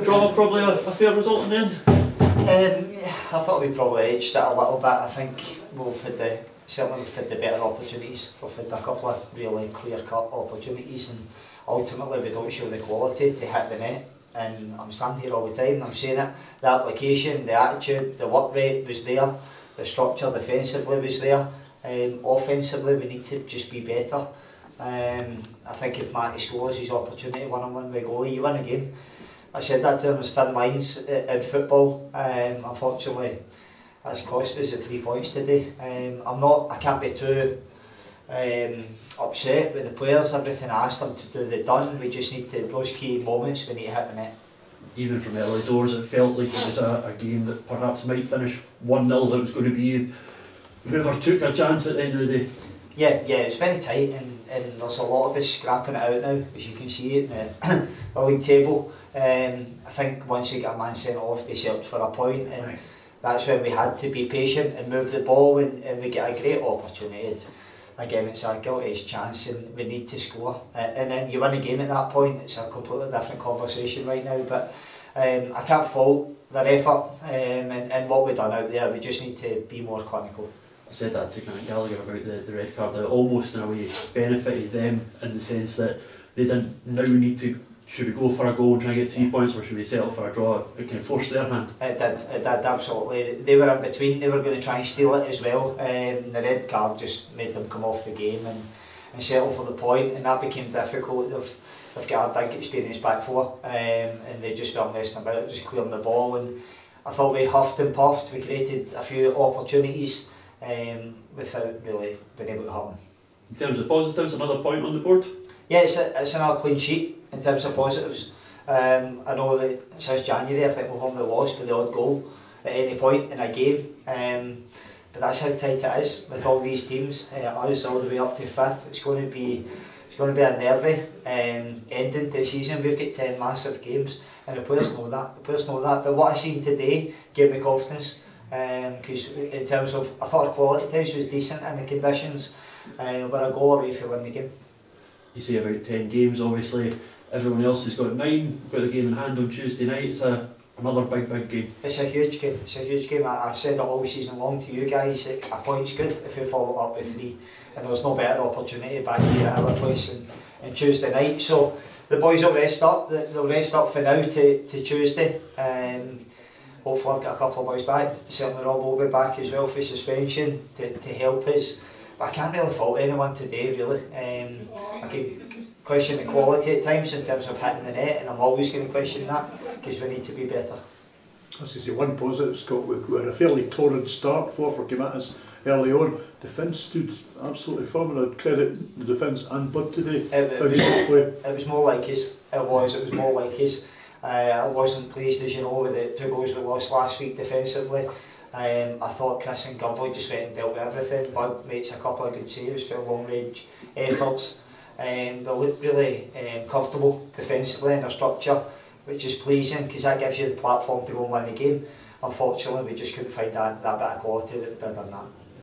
a draw probably a, a fair result in the end? Um, I thought we probably edged it a little bit. I think we've had the certainly we've had the better opportunities. We've had a couple of really clear cut opportunities and ultimately we don't show the quality to hit the net. And I'm standing here all the time and I'm saying it. The application, the attitude, the work rate was there. The structure defensively was there. Um, offensively we need to just be better. Um, I think if Matty scores his opportunity one on one with goalie, you win a game. I said that to him as thin lines in football. Um, unfortunately, that's cost us three points today. Um, I'm not, I can't be too um, upset with the players. Everything I asked them to do, they done. We just need to, those key moments, we need to hit the net. Even from early doors, it felt like it was a, a game that perhaps might finish 1 0, that it was going to be whoever took a chance at the end of the day. Yeah, yeah, it's very tight and, and there's a lot of us scrapping it out now, as you can see it in the, the league table. Um, I think once you get a man sent off, they search for a point, and right. that's when we had to be patient and move the ball, and, and we get a great opportunity. Again, it's a guilty chance, and we need to score. Uh, and then you win a game at that point, it's a completely different conversation right now. But um, I can't fault their effort um, and, and what we've done out there. We just need to be more clinical. I said that to Grant Gallagher about the, the red card, that almost in a way benefited them in the sense that they didn't now need to should we go for a goal and try and get three points or should we settle for a draw? It can force their hand. It did, it did absolutely. They were in between, they were going to try and steal it as well. Um, the red card just made them come off the game and, and settle for the point and that became difficult. They've, they've got a big experience back four um, and they just weren't messing about, just clearing the ball and I thought we huffed and puffed, we created a few opportunities um, without really being able to hit them. In terms of positives, another point on the board? Yeah, it's, a, it's another clean sheet in terms of positives. Um, I know that since January I think we've only lost with the odd goal at any point in a game. Um, but that's how tight it is with all these teams. Uh, us all the way up to fifth. It's going to be it's going to be a nervy um, ending to the season. We've got ten massive games, and the players know that. The players know that. But what I've seen today gave me confidence because um, in terms of I thought our quality times was decent in the conditions. Uh, we're a goal away from winning the game. You say about ten games, obviously everyone else has got nine, got the game in hand on Tuesday night. It's a, another big, big game. It's a huge game. It's a huge game. I, I've said it all season long to you guys. A point's good if we follow up with three. And there's no better opportunity back here at our place in, in Tuesday night. So the boys will rest up. They'll rest up for now to, to Tuesday. Um, hopefully I've got a couple of boys back. Certainly Rob will be back as well for suspension to, to help us. But I can't really fault anyone today, really. Um, I question the quality at times in terms of hitting the net, and I'm always going to question that because we need to be better. Going to say one positive, Scott, we had a fairly torrid start for for Committis early on. Defence stood absolutely firm, and I'd credit the defence and Bud today. It, it, was, it was more like us. It was. It was more like us. Uh, I wasn't pleased, as you know, with the two goals we lost last week defensively. Um, I thought Chris and Govley just went and dealt with everything. Bud makes a couple of good saves for long range efforts. Um, they look really um, comfortable defensively in their structure, which is pleasing because that gives you the platform to go and win the game. Unfortunately, we just couldn't find that, that bit of quality that did on that.